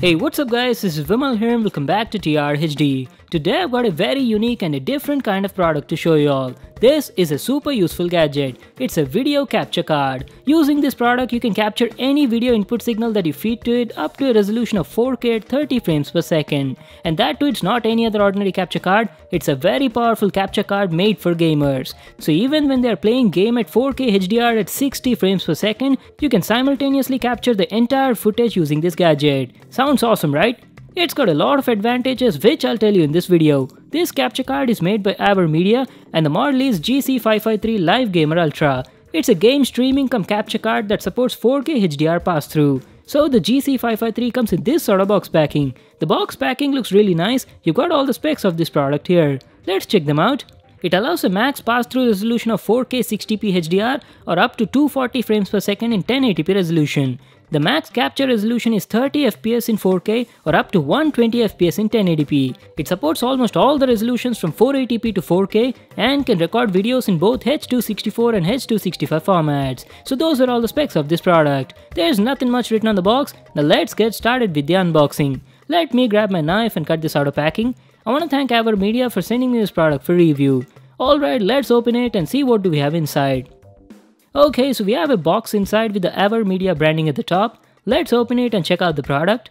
Hey, what's up guys? This is Vimal here and welcome back to TRHD. Today I've got a very unique and a different kind of product to show you all. This is a super useful gadget. It's a video capture card. Using this product you can capture any video input signal that you feed to it up to a resolution of 4K at 30 frames per second. And that too it's not any other ordinary capture card, it's a very powerful capture card made for gamers. So even when they are playing game at 4K HDR at 60 frames per second, you can simultaneously capture the entire footage using this gadget. Sounds awesome right? It's got a lot of advantages which I'll tell you in this video. This capture card is made by AverMedia and the model is GC553 Live Gamer Ultra. It's a game streaming come capture card that supports 4K HDR pass-through. So the GC553 comes in this sort of box packing. The box packing looks really nice, you've got all the specs of this product here. Let's check them out. It allows a max pass-through resolution of 4K 60p HDR or up to 240 frames per second in 1080p resolution. The max capture resolution is 30 fps in 4K or up to 120 fps in 1080p. It supports almost all the resolutions from 480p to 4K and can record videos in both H264 and H265 formats. So those are all the specs of this product. There's nothing much written on the box, now let's get started with the unboxing. Let me grab my knife and cut this out of packing. I want to thank AverMedia for sending me this product for review. Alright, let's open it and see what do we have inside. Okay, so we have a box inside with the AverMedia branding at the top. Let's open it and check out the product.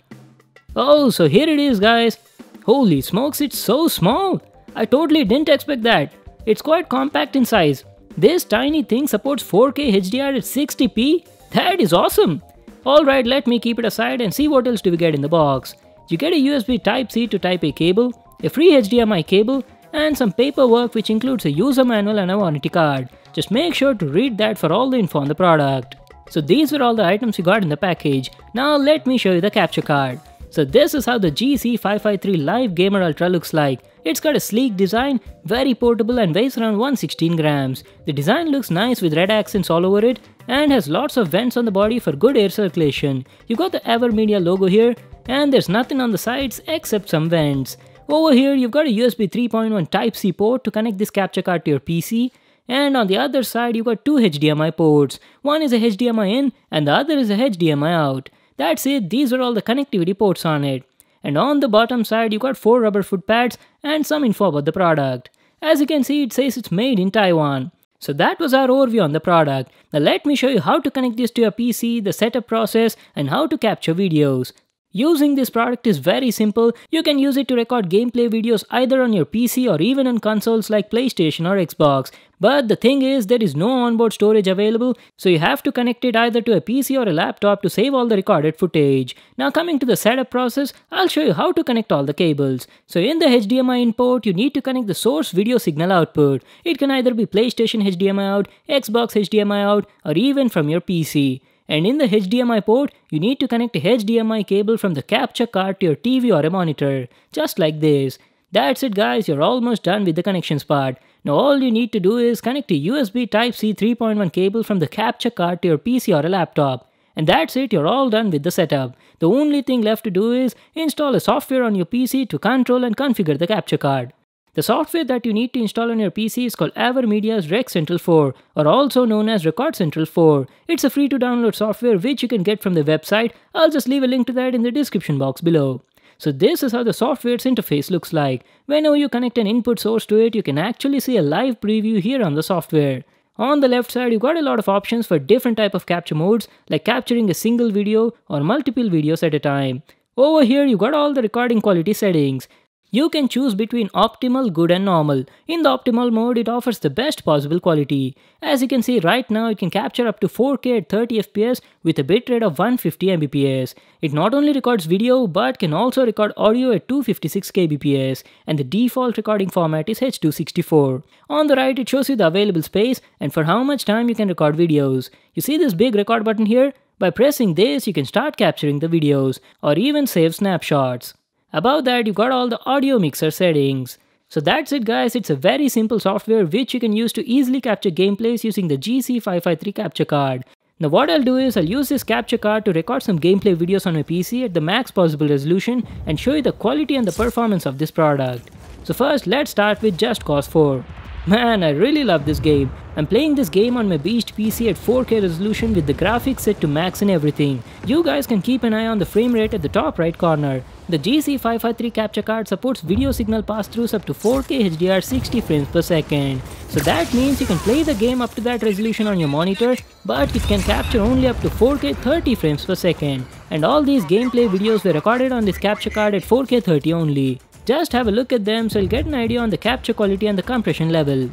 Oh, so here it is guys. Holy smokes, it's so small. I totally didn't expect that. It's quite compact in size. This tiny thing supports 4K HDR at 60p. That is awesome. Alright, let me keep it aside and see what else do we get in the box. You get a USB Type-C to Type-A cable, a free HDMI cable, and some paperwork which includes a user manual and a warranty card. Just make sure to read that for all the info on the product. So these were all the items we got in the package. Now let me show you the capture card. So this is how the GC553 Live Gamer Ultra looks like. It's got a sleek design, very portable and weighs around 116 grams. The design looks nice with red accents all over it and has lots of vents on the body for good air circulation. You got the AverMedia logo here and there's nothing on the sides except some vents. Over here you've got a USB 3.1 Type-C port to connect this capture card to your PC and on the other side you've got two HDMI ports. One is a HDMI in and the other is a HDMI out. That's it, these are all the connectivity ports on it. And on the bottom side you've got 4 rubber foot pads and some info about the product. As you can see it says it's made in Taiwan. So that was our overview on the product. Now let me show you how to connect this to your PC, the setup process and how to capture videos. Using this product is very simple. You can use it to record gameplay videos either on your PC or even on consoles like PlayStation or Xbox. But the thing is, there is no onboard storage available, so you have to connect it either to a PC or a laptop to save all the recorded footage. Now coming to the setup process, I'll show you how to connect all the cables. So in the HDMI input, you need to connect the source video signal output. It can either be PlayStation HDMI out, Xbox HDMI out, or even from your PC. And in the HDMI port, you need to connect a HDMI cable from the capture card to your TV or a monitor, just like this. That's it guys, you're almost done with the connections part. Now all you need to do is connect a USB Type-C 3.1 cable from the capture card to your PC or a laptop. And that's it, you're all done with the setup. The only thing left to do is install a software on your PC to control and configure the capture card. The software that you need to install on your PC is called AverMedia's Rec Central 4 or also known as Record Central 4. It's a free to download software which you can get from the website. I'll just leave a link to that in the description box below. So this is how the software's interface looks like. Whenever you connect an input source to it, you can actually see a live preview here on the software. On the left side, you got a lot of options for different type of capture modes, like capturing a single video or multiple videos at a time. Over here, you got all the recording quality settings. You can choose between optimal, good and normal. In the optimal mode, it offers the best possible quality. As you can see right now, it can capture up to 4K at 30 FPS with a bitrate of 150 Mbps. It not only records video but can also record audio at 256 kbps and the default recording format is H264. On the right, it shows you the available space and for how much time you can record videos. You see this big record button here? By pressing this, you can start capturing the videos or even save snapshots. Above that you've got all the audio mixer settings. So that's it guys, it's a very simple software which you can use to easily capture gameplays using the GC553 capture card. Now what I'll do is I'll use this capture card to record some gameplay videos on my PC at the max possible resolution and show you the quality and the performance of this product. So first let's start with Just Cause 4. Man, I really love this game. I'm playing this game on my beast PC at 4K resolution with the graphics set to max and everything. You guys can keep an eye on the frame rate at the top right corner. The GC553 capture card supports video signal pass-throughs up to 4K HDR 60 frames per second. So that means you can play the game up to that resolution on your monitor, but it can capture only up to 4K 30 frames per second. And all these gameplay videos were recorded on this capture card at 4K 30 only. Just have a look at them so you'll get an idea on the capture quality and the compression level.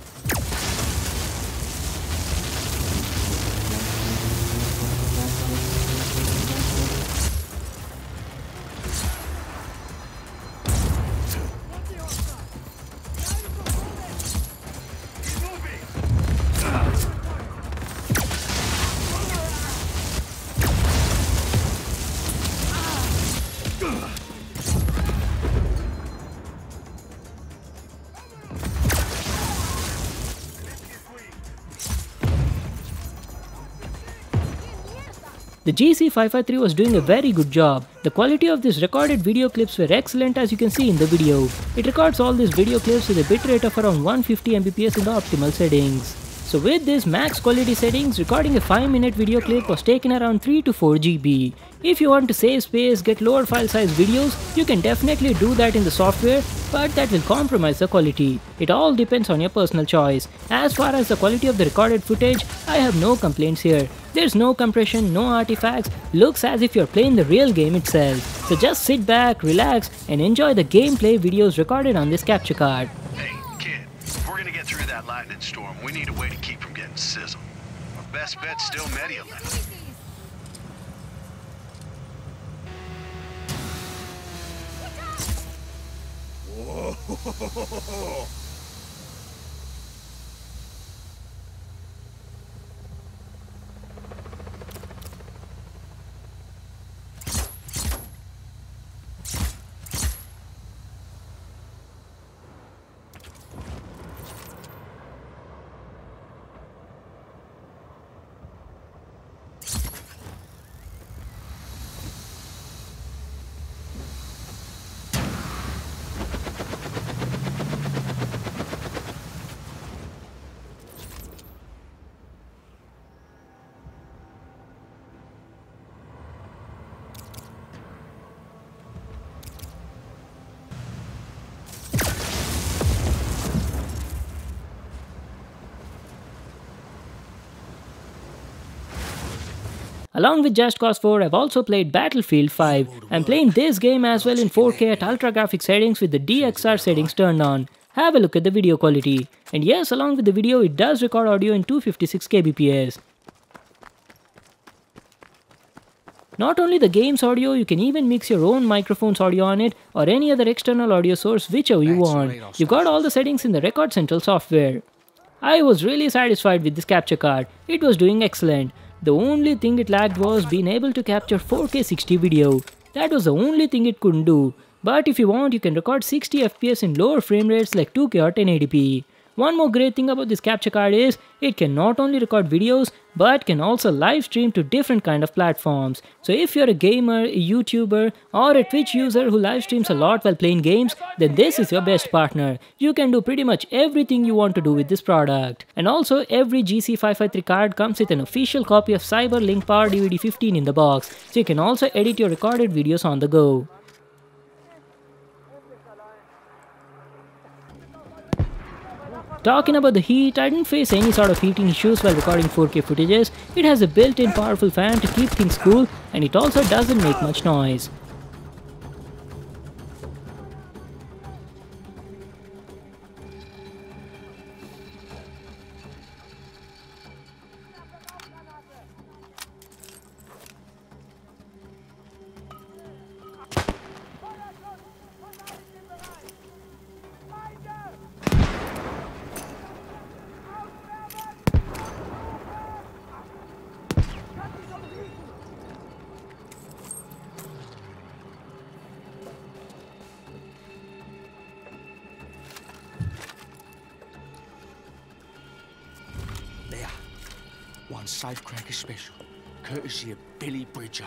The GC553 was doing a very good job. The quality of these recorded video clips were excellent as you can see in the video. It records all these video clips with a bitrate of around 150 Mbps in the optimal settings. So with this max quality settings, recording a 5 minute video clip was taken around 3 to 4 GB. If you want to save space, get lower file size videos, you can definitely do that in the software, but that will compromise the quality. It all depends on your personal choice. As far as the quality of the recorded footage, I have no complaints here. There's no compression, no artifacts, looks as if you're playing the real game itself. So just sit back, relax, and enjoy the gameplay videos recorded on this capture card. Hey, kid, if we're gonna get through that lightning storm, we need a way to keep from getting sizzled. Our best bet's still Mediolin. Along with Just Cause 4, I've also played Battlefield 5. I'm playing this game as well in 4K at ultra graphic settings with the DXR settings turned on. Have a look at the video quality. And yes, along with the video, it does record audio in 256 kbps. Not only the game's audio, you can even mix your own microphone's audio on it or any other external audio source whichever you want. You've got all the settings in the Record Central software. I was really satisfied with this capture card. It was doing excellent. The only thing it lacked was being able to capture 4K 60 video. That was the only thing it couldn't do. But if you want, you can record 60 FPS in lower frame rates like 2K or 1080p. One more great thing about this capture card is it can not only record videos but can also live stream to different kind of platforms. So if you're a gamer, a YouTuber or a Twitch user who live streams a lot while playing games, then this is your best partner. You can do pretty much everything you want to do with this product. And also every GC553 card comes with an official copy of Cyber Link Power DVD 15 in the box. So you can also edit your recorded videos on the go. Talking about the heat, I didn't face any sort of heating issues while recording 4K footages. It has a built-in powerful fan to keep things cool and it also doesn't make much noise. One Safecracker special, courtesy of Billy Bridger.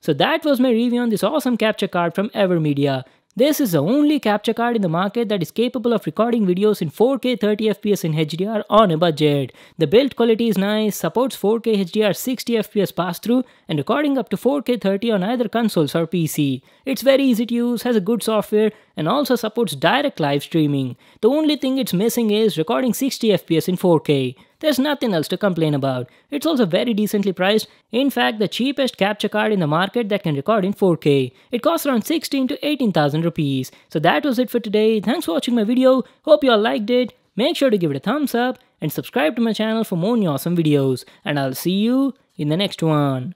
So that was my review on this awesome capture card from AverMedia. This is the only capture card in the market that is capable of recording videos in 4K 30fps in HDR on a budget. The build quality is nice, supports 4K HDR 60fps pass-through and recording up to 4K 30 on either consoles or PC. It's very easy to use, has a good software and also supports direct live streaming. The only thing it's missing is recording 60fps in 4K. There's nothing else to complain about. It's also very decently priced. In fact, the cheapest capture card in the market that can record in 4K. It costs around 16 to 18,000 rupees. So that was it for today. Thanks for watching my video. Hope you all liked it. Make sure to give it a thumbs up and subscribe to my channel for more awesome videos. And I'll see you in the next one.